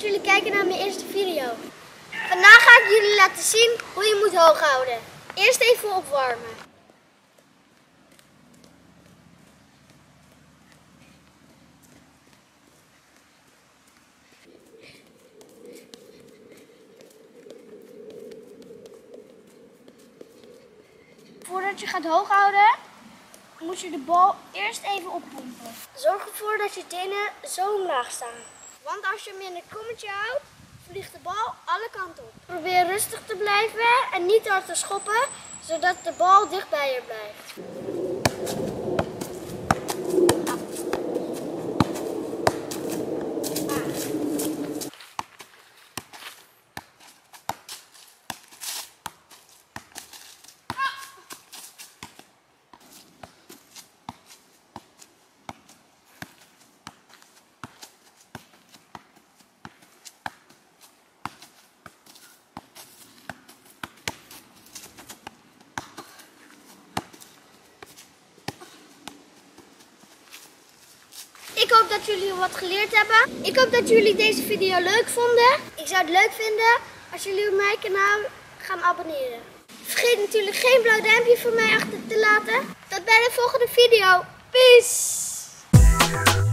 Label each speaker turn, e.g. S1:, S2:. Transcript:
S1: jullie kijken naar mijn eerste video. Vandaag ga ik jullie laten zien hoe je moet hoog houden. Eerst even opwarmen. Voordat je gaat hoog houden, moet je de bal eerst even oppompen. Zorg ervoor dat je tenen zo omlaag staan. Want als je hem in een kommetje houdt, vliegt de bal alle kanten op. Probeer rustig te blijven en niet hard te schoppen, zodat de bal dicht bij je blijft. Ik hoop dat jullie wat geleerd hebben. Ik hoop dat jullie deze video leuk vonden. Ik zou het leuk vinden als jullie op mijn kanaal gaan abonneren. Vergeet natuurlijk geen blauw duimpje voor mij achter te laten. Tot bij de volgende video. Peace!